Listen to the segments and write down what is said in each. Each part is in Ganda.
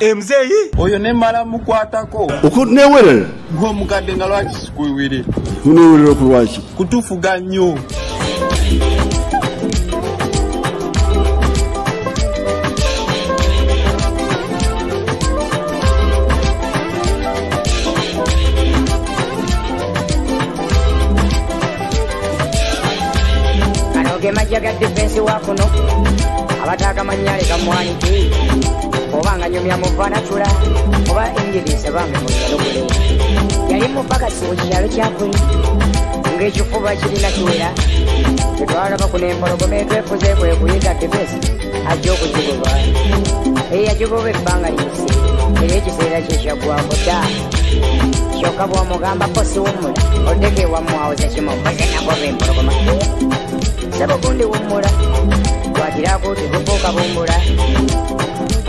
emuzeeyi oyo nemala mukwatako okuneewerera ng'omugadde nga lwaki sikuwire kuneewerera oku lwaki kutufuga nnyo kanoge majja ga difensi waakuno abataakamanyale gamwanyiki oba nganyumya muvanatula oba enjigirize bange mulalokule yali mupakasi ekiyalo kyakuli ng'ekifuba kirina kiwera tetwalaba kuno empologoma etwefuze bwekuyiga tebesi ajja okuzigulwa eyi yajugoba ebbanga lyese era ekiseera kyekyaggwako da kyokka bw'omugamba kosi wummula oddeka ewamuwawoza kimukoze nagoba empologoma sabagundi wummula kwatiraku tekufuuka bumbula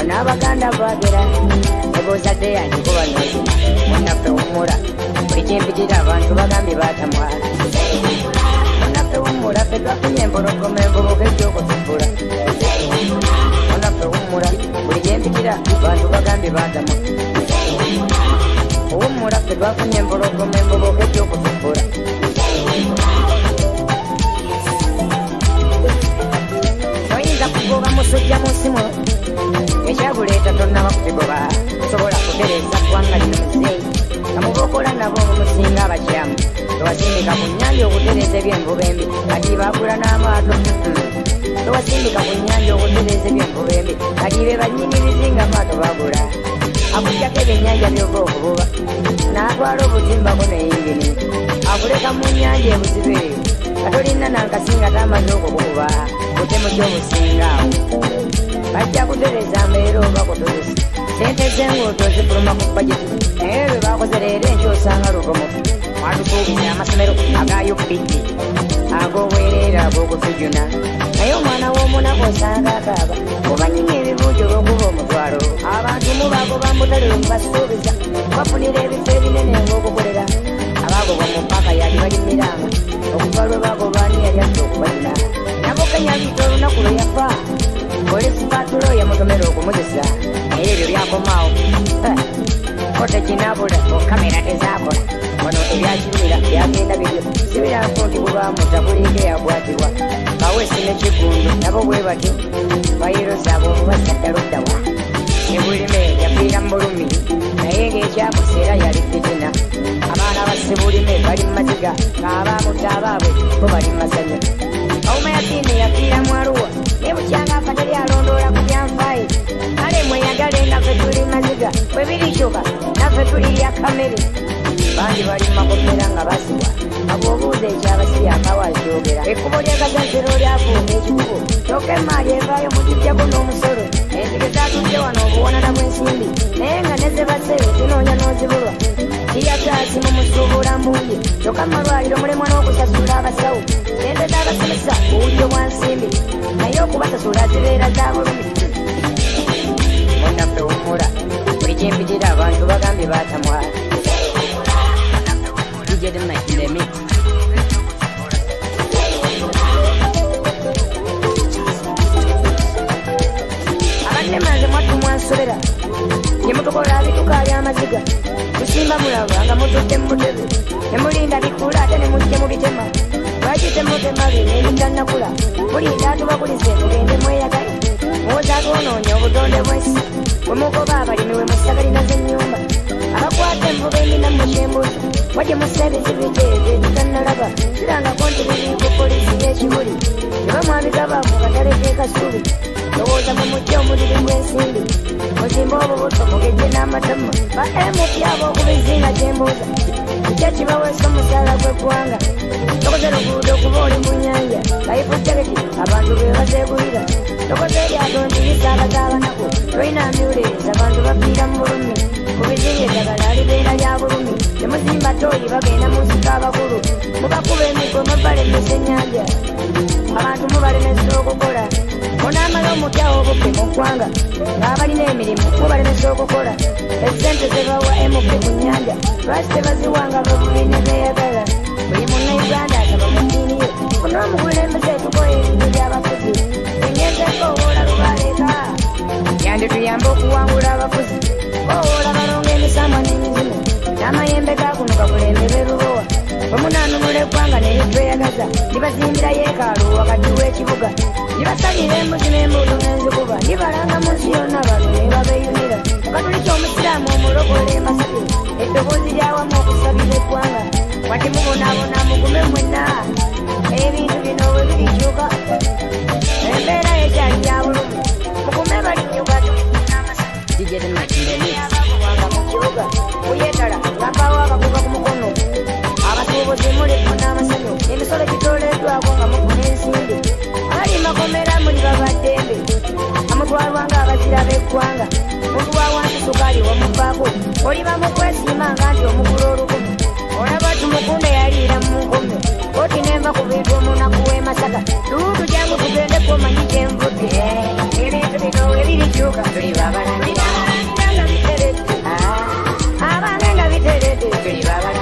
n'abaganda bagera ebozadde yangikubano munaffe wumula buli kimpitira abantu bagambye batamwala munaffe wumula fe twafunye empologoma envubuka ekyokutumbula munaffe wumula buli kimpitira abantu bagambye batamwa owumula fe twafunye empologoma envubuka ekyokutumbula oyinza kugoba musujja munsimu Tabuleta tonnaba kubigoba sobola kutereza ggwanga lino musi kamubokola nabo mumusinga abakyamu tewasindika ku nnyanja okutereza ebyenvuba embi na baagula n'amaato tewasindika ku nnyanja okutereza ebyenvuba embi kati be banyinyirizi nga maato bagula akutyako ebyennyanja byova okububa n'atwala obutimbako neyingini akuleka mu nnyanja ebuzibe eyo tolina nankasinga tamaze okukuba mutemu kyomusingaawo bajja kutereza mbeera oba kutolesa sente zengoto zifuluma ku kuba gitu naye lwe bakoze leero enkyosanga lugomo mwatukuubira amasomero agayo bidi ag'obwereera ag'okutujuna naye omwana w'omunaku osanga akaaba obanyinya ebibuujo olw'okuba omutwalo abantu mubaagoba mbutale omubasuubiza bafunira ebifo ebinene ng'okukolera bago bamo paka yali balimiranga okuva lwe bago baani yali asa okubalina nabokenyabita olunaku lwe yafa polisi patulo yamutomera okumuzisa naye ebyo byakomaawo kote kinabula okamera tezakola ono ebyakibulira byagenda bibyo sibiranko nti bwebamuta bulinga eyakwatibwa bawesi nekigundu nabo bwe batyo bayerosa abo obubasa ddala oddawa ebulime yafiira mu bulumi ekyamusi era yali kirina abaana basibulime bali mumaziga ng'abaamudde abaabwe bo bali mumasanya auma yadini yafiira mu aluwa ne bukyanga afatali alondoola ku byanfaayi kale mweyagale ngaffe tuli maziga bwe birikyuka naffe tuli lya kamere bangi bali mumakomera nga basibwa abobuuza ekyabasiri akawa kyogera ekkubo lyagagazero lyafuuka ekikubo kyokka mumalwaliro mulemwa n'okusasula abasawo sente z'abasomesa buwuliro bwa nsimbi naye okubasasula zibeera za bulumi munnaffe wukula buli kyempitira abantu bagambye baatamwala abatemanze mwatumwansobera nyemutukola bitukaly'amaziga mulimba mulaba nga mutudde mutebe temulinda bikula ate ne mujje mubitema lwakite mutema lerinda nakula mulinda atuba kulize mugende mweyagale mwoza twonoonya obutonde bwesi bwe mugoba abalimi we musagalina zennyumba abakwata envuba enina mutembuzo wagye musebezibijeege nitannalaba kirangako nti buli kupolisi yekimuli ne bamwamigabamu batalekekasubi ndowooza mu mujja omulirimu ensimbi muzimba obubuto mugejje n'amatamu ba emupyaba okubizinga gye mbuuza kijja kibaweesa omukyala gw'eggwanga tokoze luguudo okuba oli mu nnyanja laifu jaketi abantu beebazeegulira tokoze eryato ntibisaalaza abanaku tolina mbyuleeza bantu bafiira mu bulumi ku bizinga eddagala alibeera lya bulumi temuzimba tooyi bagenda mu nsika abakulu mubakuba emigo mubalemesa ennyanja abantu mubalemesa okukola onamala omuti obubbi mu ggwanga ng'abalina emirimu bubalemesa okukola esente zebawa emubbi mu nnyanja lwaki tebazi enzikiza ndibazimbira yeekaalu wakati w'ekibuga ndibasalira embuzi n'embuutu n'enzikuba ndibalanga mu nsi yonna bano ne babeeyunira katuliki omusiraamu omulokole masatu eddoboozi lyawamu okusabira eggwanga wati mubonaabona mugume eggwanga oluwawansi sukali wamufaako oliba mu kwesimanga nti omugula olubumu olaba tumukunde yaliira mu nkomyo oti nenva ku bintu omunaku w'emasaka luutu jangu tugendeko omanyi gyenvudde ebintu bino ebirikyuka tuli babalani abaana nga biteredde tuli babalani